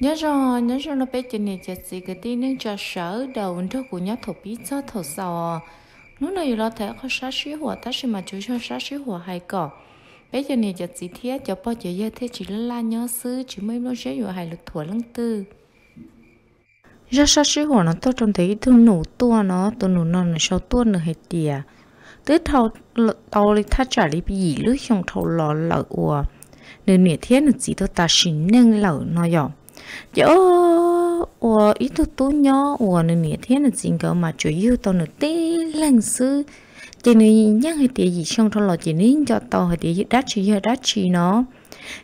nhớ rồi nhớ rồi nó bé chân này chả gì cái tin nên cho sợ đầu cho của nhớ thổ bí cho thổ sò lúc này lo thể có sát sĩ hỏa, ta sẽ mà chú cho sát sĩ hỏa hay cỏ. Bé chân này chả gì thế cho bao giờ giờ thế, chỉ là la nhớ sư chỉ mới nói sẽ vừa hay lực thua lăng tư. Ra sát sĩ hỏa nó tôi trong thấy thương nổ tua nó, tôi nổ non là sau tua nữa hết tiệt tới thầu tàu thì thắt trả đi bị lưỡi trong thầu lò lợ ua nên nửa thế là chỉ tôi ta xin nâng lợ nó dòng chỗ ủa ít tu tu nhỏ ủa nên nghĩ thế là xin cơ mà chủ yếu tao nữa tê lần sư chỉ nên nhắc hay tiền gì xong thôi là chỉ nên cho tao hay tiền gì đắt chỉ hay đắt chỉ nó.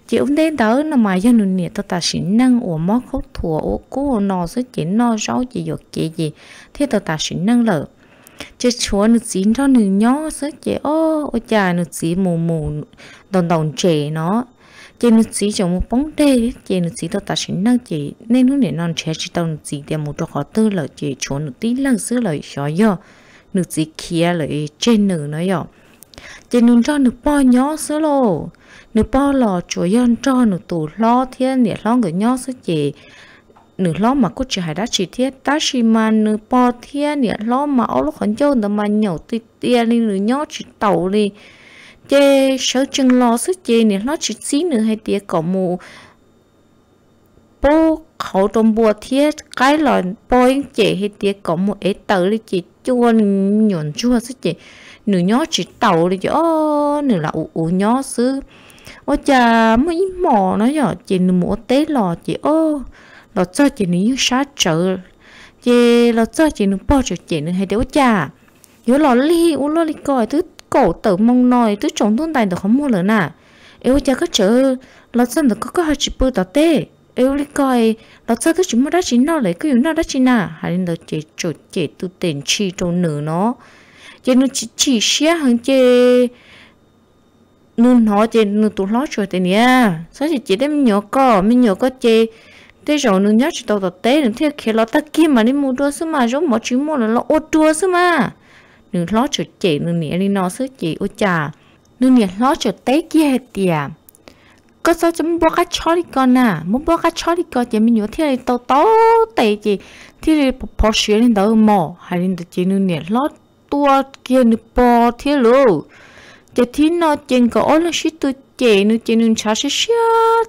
Chỉ ông đến đó là mà dân nên nghĩ tao ta chỉ năng, ủa, mó khóc thua ủa, cố nó sẽ chỉ nó rau chỉ giọt chỉ gì. Thế tao ta chỉ năng lợi chứ chúa nó xin cho nửa nhỏ sẽ chỉ ô ô cha nó chỉ mù mù đồng đồng trẻ nó chị nước sĩ cho một bóng đê chị nước sĩ tao ta xin năng chị nên lúc này non trẻ chỉ tao chỉ để một trò khó tư là chị chỗ nước tí lăng xứ lời xóa yo nước sĩ kia lời trên nửa nó yo chị nó cho nước bao nhỏ xứ lô nước bao lò chỗ yon cho nó tủ lo thiên để lo người nhỏ xứ chị nửa lo mà có chỉ hay đã chỉ thiết ta chỉ mà nửa bao thiên để lo mà ô lúc còn chơi nó mà nhậu tì tia đi nửa nhỏ chỉ tàu đi chế sợ chừng lo sức chế nè, nó chỉ xí nữa hay tía có mù. Bố khẩu trong bùa thiết, cái là anh chế hay tía có mù. Ấy tờ đi chị chua nhuận chua sức chế nửa nhó chỉ tàu đi chứ nửa là ủ ủ nhó xứ ô chà, mấy mò nó nhỏ chị nửa mùa tế lò chị ô lò cho chị nửa sát trợ chị lò cho chị nửa bao cho chị nửa hay đéo chà, nhớ lò li, u lò li coi thứ cổ tự mong nói tôi trồng thôn tài được không mua nữa nà, yêu cha có chữ là sao được có có hai chục bữa tao tê. Yêu đi coi là sao tôi chỉ mua đá chín nó lấy cái nó đá chín à? Hay là chỉ chủ chỉ tu tiền chi trong nửa nó. Chỉ nó chỉ chỉ xé hơn chỉ nương nó chỉ nương tụ lót rồi thế nè. Sao chỉ chỉ đem nhỏ co mình nhỏ có chỉ thế rồi nương nhớ chỉ tàu tao tê nương theo khi lo ta kim mà đi mua đua xứ mà giống mọi chuyện mua là lo ô đua xứ mà nương lót chuột chị nương nè đi nó sứ chị ô cha nương nè lót chuột té kia tiệt có sao chấm bó cá chó đi con à? Muốn bó cá chó đi con chị mình nhớ thế này tao tao tệ chị. Thế này bỏ xuyên lên đó mò. Hay lên đó chị nương nè lót, tua kia nương bỏ thế luôn chị thì nó trên có ôn là shit tôi chị nương chị nương chả sẽ xia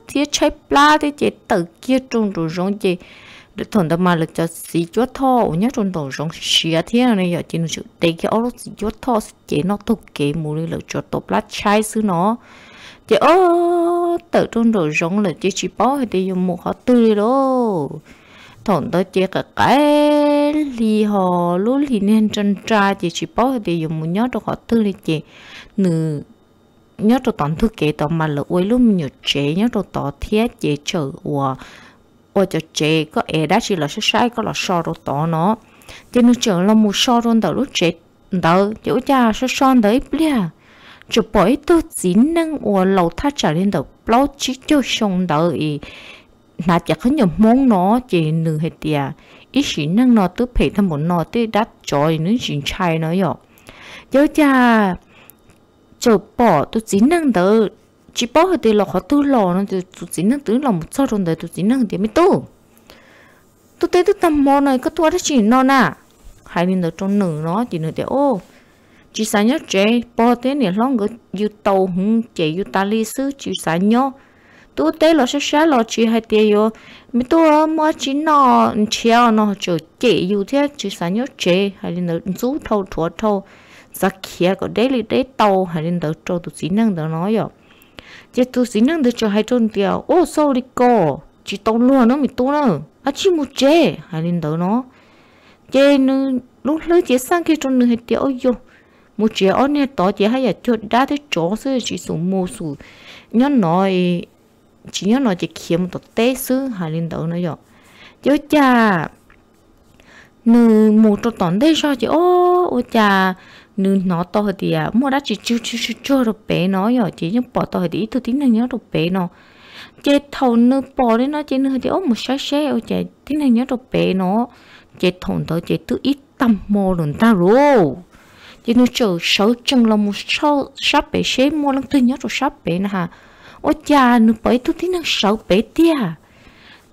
thế chạy pla thế chị tự kia trong rồi giống chị để thằng đó mà là cho xí chúa thọ. Nhớ trong đầu giống xía thế này giờ chỉ nó chịu để cái áo xí chúa thọ chỉ nó tục kế mù đi là cho tộc lát chai xứ nó. Chỉ ô tự trong đầu giống là chỉ chỉ bảo thì đi dùng một họ tươi đó. Thằng ta chỉ cả cái lì họ lúc lì nên chân tra chỉ chỉ bảo thì đi dùng một nhớ đồ họ tươi thì chỉ nửa nhớ đồ toàn thư kế tao mà là uy lúc nhiều chế, nhớ đồ tỏ thiết chế chở của ô cho chế có ế đã chỉ là sai sai có là so đồ tỏ nó. Thì nó chẳng là một so đồ đầu lúc chế đầu chỗ cha sức so đấy bia chỉ bởi tôi chỉ năng ô lâu thắt trả lên đầu bao chỉ cho xong đầu ý nà chả có nhiều món nó chỉ nửa hết tiệt ít chỉ năng nó tự phải thằng muốn nó tự đắt cho nữa chỉ chay nó rồi chỗ cha chỉ bỏ tôi chỉ năng đầu chỉ bảo họ tiền lọ họ tu lọ nó thì tụi chỉ năng tưởng lọ một sao trong đấy tụi chỉ năng thì mới tu. Tụi tế tụi tầm mò này có tua đó chỉ à. nó nè hai nên ở trong nửa nó chỉ nửa thì ô. Chỉ sáng nhớ chế bảo thế này long cái yêu tàu hung chế yêu ta lý sư chỉ sáng nhớ. Tôi tế lọ sẽ sẽ lọ chỉ hai tiền yo mấy tụi mua chỉ nó chéo nó cho chế yêu thế chỉ sáng nhớ chế hai nên ở rú thâu thua thâu. Dạ Ra kia có đấy là đấy tàu, hai nên ở trong tụi chỉ năng đó nói rồi chỉ tu sĩ năng được cho hai trôn tiêu ô sao đi co chỉ tao luôn nó mi tu nữa à chỉ một chế hai lên đó nó chế nó lúc lưới chế sang kia trong nửa hai tiêu yo một chế ở nè tao chế hay là cho đá thế chỗ sư chỉ dùng mua su nhớ nói chỉ nhớ nói chỉ kiếm một tế sư hai lên đó nó yo chứ cha nửa một trò tòn đây sao chị ô ô cha nương nó to thì à mua đã chỉ chưa chưa chưa chưa được bé nó rồi chỉ nhưng bỏ to thì ít tôi tính là nhớ được bé nó. Chế thầu nương bỏ đấy nó, chế nương thì ốm một sáu sáu ở chế tính là nhớ được bé nó. Chế thầu thôi chế tôi ít tâm mô luôn ta rồi chế nương chờ sáu chân là một sáu sắp bé sáu mua lần tôi nhớ được sắp bé nè ha ôi cha nương bé tôi tính là sáu bé tia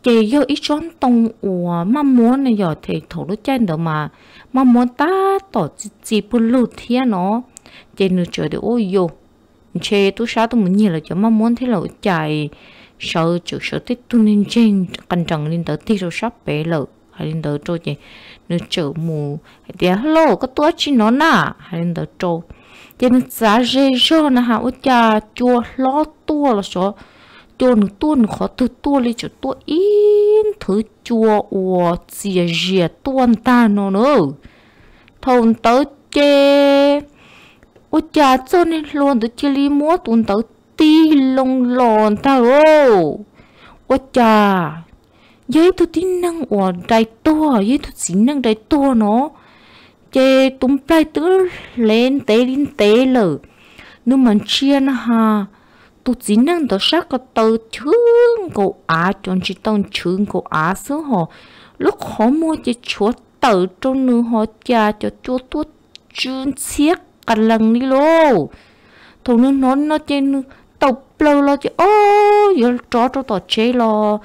chị giờ ít chọn tông của mong muốn này giờ thì thổ lúc chân đó mà. Mong muốn ta tỏ chỉ bù lù thiên nó. Chị nữa chờ được ôi yo chị tôi sao tôi muốn nhìn là cho mong muốn thế là chạy sợ chịu sợ tết tu nên trên cần trọng lên tới tết rồi sắp bé lợ. Hay lên tới trôi chị nữa chờ mù. Thì hello, có tôi chi nó nà? Hay lên tới trôi chị nữa giá dễ cho nó hả? Ôi cha chua lo tua là số tuần tuần khó từ tua lên chỗ tua in thứ chua ủa chia chia tuôn ta nó nữa thôn tới chê. Ủa cha cho nên luôn tớ chỉ li mua tuần tới ti lông lòn ta ô. Ủa cha giấy tớ tin năng ủa đại to giấy tớ xin năng đại to nó. Chê tung plai tớ lên tế lên tế lở. Nhưng mà chia ha tu chỉ năng đó sắc có tờ chương cổ á chọn chỉ tông chương cổ á sứ họ lúc họ mua chỉ chúa tờ trong nửa họ cha cho chúa tu chương xiết cả lần đi lô. Thầu nữ nó nó trên tàu lâu lo chứ. Ô, giờ chó cho tao chế lo.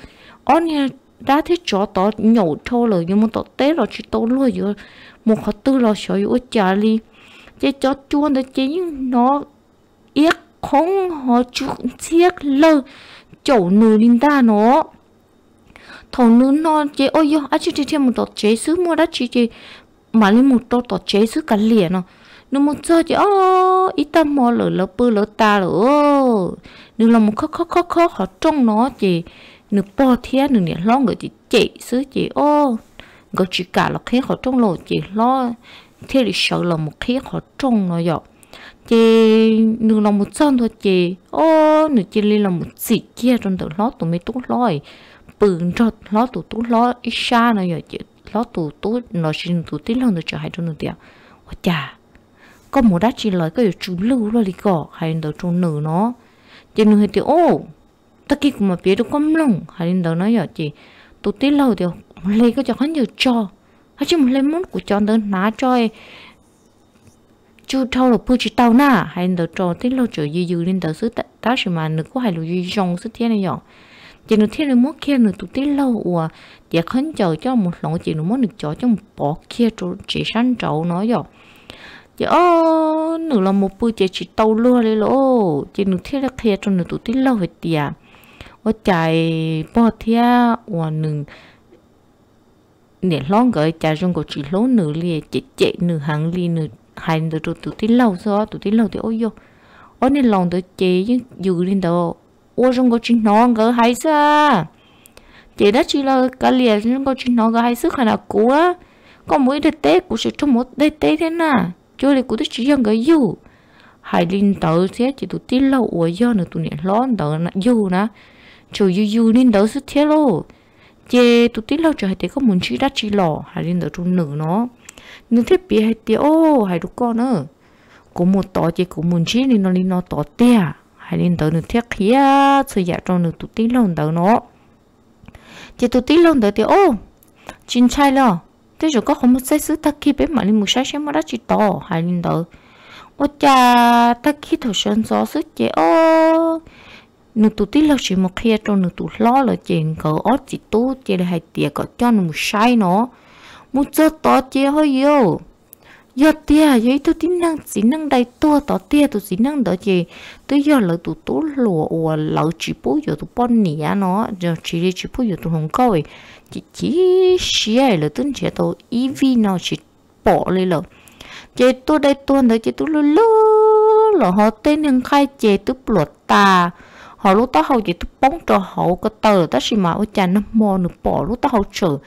Anh nè đã thấy chó tao nhổ thô rồi nhưng mà tao té rồi chỉ tao luôn giờ một họ tư lo sợ yếu chả đi. Chế chó chuôn để chế nó yết không họ chuột chiếc lơ. Chỗ nữ linh ta nó. Thầu nữ nó chế. Ôi yo à chỉ thêm một tọt chế sứ mua đã chỉ chỉ mà lên một tọt tọt chế sứ cả liền nó. Nó một giờ chị ô ít tâm mò lỡ lỡ bơ lỡ ta lỡ ô nếu là một khó khó khó khó họ trong nó, chị. Nửa bỏ thế nửa nè lo người chị chế sứ, chị ô người chỉ cả là khi họ trong lộ chị lo. Thế thì sợ là một khi họ trong nó vậy chị nửa lòng một chân thôi, chị. Ô nửa chị lên lòng một chị kia trong đầu lót tụi mình tốt lo bừng cho lót tụi tốt lót, ít xa này giờ chị. Lót tụi tốt nó xin tụi tí lòng được trở hay trong nửa ô chà. Có một đá chị lời có yếu chú lưu rồi đi cỏ hay đâu trong nửa nó. Chị nửa thì, ô, tất kia cũng mà biết được con lòng hay đâu nói giờ chị. Tụi tí lâu thì, lấy cái cho hắn nhiều cho. Hay chứ một lấy món của cho đơn ná cho chú thâu là bữa chỉ tàu na hay đâu trò tí lâu chờ dư dư lên đỡ sứ ta chỉ mà nửa có hay là dư dòng sứ thế này vậy chỉ nửa thế là muốn kia nửa tụt tí lâu, ủa, chỉ khấn chờ cho một lần chỉ nửa muốn được cho cho một bỏ kia chỗ chỉ săn trậu nói vậy chỉ ô nửa là một bữa chị chỉ tàu luôn đấy lỗ. Chỉ nửa thế là kia cho nửa tụt tí lâu hết tiệt ở chạy bỏ thia, ủa nửa để lon gửi chạy trong cổ chỉ lố nửa liền chị chị nửa hàng li nửa hai đứa tụi tụi tí lâu sao tụi tí lâu thì ôi yo ôi, nên lòng tụi chị nhưng dù lên đâu ôi trong có chuyện non gỡ hay sao à. chị đã chỉ là cả liền trong có chuyện non gỡ hay sức hay là cũ á có mỗi đợt tết cũng sẽ trong một đợt tết thế nào cho nên cũng chỉ rằng cái yêu hai linh tớ thế chỉ tụi tí lâu ôi do nữa, tụi này lo tớ là yêu nè cho yêu yêu linh tớ sẽ thế lo chị tụi tí lâu cho hai thế có muốn chỉ đã chỉ lò. Hai linh tớ trong nửa nó nên thiết bị hay tiệt ô hay đủ con nữa cũng một tỏ chỉ cũng muốn chỉ linh nó linh nó tỏ tia hay linh tớ nữa thế khía, sự giả trong được tụt tin lâu tới nó. Chỉ tụt tin lâu tới thì ô chính sai lo thế rồi có không một sai sứ ta khi bé mà linh một sai xem mà đã chỉ to hay linh tới. Ô cha ta khi thổ sơn gió sức chế ô nụ tụ tí lâu chỉ một khi trong nụ tụ lo là chuyện cỡ ót chỉ tú chỉ là hai tiệt có cho nụ một sai nó một cho to chế hơi yêu giờ tia giờ tôi tin năng chỉ năng đầy to to tia tôi chỉ năng đó chế tôi giờ là tụ tú lùa ủa lão chỉ bố giờ tụ bon nỉ nó giờ chỉ chỉ bố giờ tụ không coi chỉ chỉ xia là tính chế tôi EV nó chỉ bỏ lên rồi chế tôi đây tuần đấy chế tôi lơ lơ là họ tên nhân khai chế tôi bột ta họ lúc đó họ chỉ tôi bóng cho họ cái tờ đó xí mà ở cha nó mò nó bỏ lúc đó họ chờ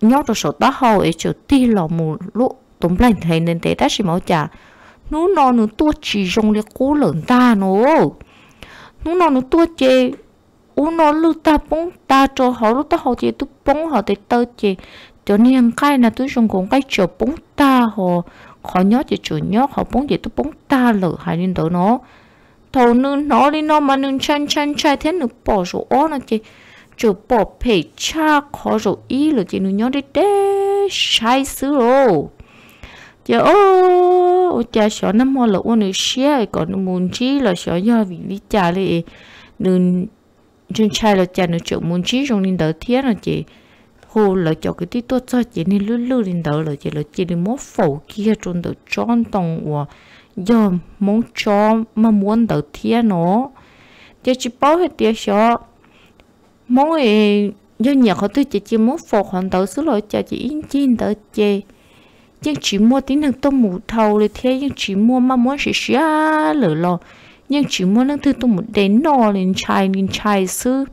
nhóc đồ sổ đó họ ấy chờ ti lò mù lụ tụm lành thầy nên thế ta chỉ mà chả. Nú nó nó tua chỉ dùng để cố lợn ta nó nú nó nó tua chê u nó lu ta bông ta cho họ lu ta họ chê tu bông họ để tơ chê. Cho nên cái là tôi dùng cũng cái chỗ bông ta họ họ nhớ chỉ chủ nhớ họ bông chỉ tu bông ta lợ hai nên đó nó. Thầu nương nó đi nó mà nương chăn chăn chạy thế nương bỏ số ó nó chê chỗ bỏ phải cha khó rồi ý là chị nữ nhớ đi đế sai xứ rồi giờ ô cha sợ năm mò là ô nữ xia còn muốn chi là sợ do vì lý cha này nên trên trai là cha nó chịu muốn chí trong nên đỡ thiết là chị hồ là cho cái tí tốt cho chị nên lư lư lên đỡ là chị là chị đi mốt phổ kia trong đỡ tròn tông và giờ muốn cho mà muốn đỡ thiết nó chị chỉ bảo hết tiền cho muốn ấy giờ nhà họ tôi chỉ chỉ muốn phổ hoàn đỡ số loại cho chị in chín đỡ chị nhưng chỉ mua tí năng tông mù thầuเลยthế nhưng chỉ mua mà muốn sẽ xả lửa lo nhưng chỉ muốn năng thứ tông một đến nọ lên chai lên chai sư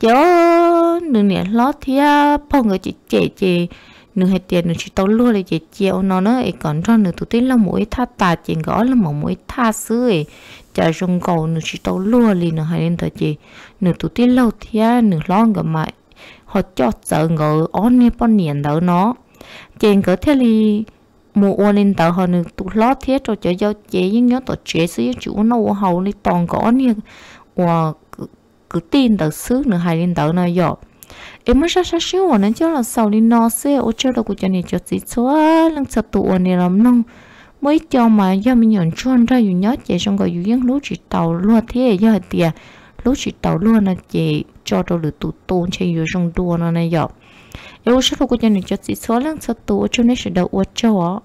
cho nửa nè lót thì phong người chị trẻ chị nửa hai tiền, nửa chỉ tao luôn là chị chiều nó nó ấy còn cho nửa tụi tin là mũi tha tà chỉ gõ là một mũi tha xứ ấy chả dùng cầu, nửa chỉ tao luôn liền, nửa hai lên thời chị nửa tụi tin lâu thì nửa lo ngờ mày họ cho sợ ngờ on nè bao niên đỡ nó. Chỉ có thế li mua ô lên tàu họ nửa tụi lót thế, rồi cho giao chế nhưng nhớ tụi chế xứ chủ nó hầu đi toàn gõ nè. Và cứ tin tờ xứ nữa hai lên tờ nó dọ em mới ra ra xíu, ổn nên cho là sau đi nó sẽ ở chỗ đâu của cho này cho chị xóa lần sợ tụ, ổn này làm nông. Mới cho mà do mình nhận chuan ra dù nhớ chị, xong rồi dù những lúa chỉ tàu luôn thế giờ tiệt lúa chỉ tàu luôn là chị cho tôi được tụ tôn chơi dù xong đua nó này giờ em ô chơi đâu của cho này cho chị xóa lần sợ tụ cho nên sẽ đầu ở chỗ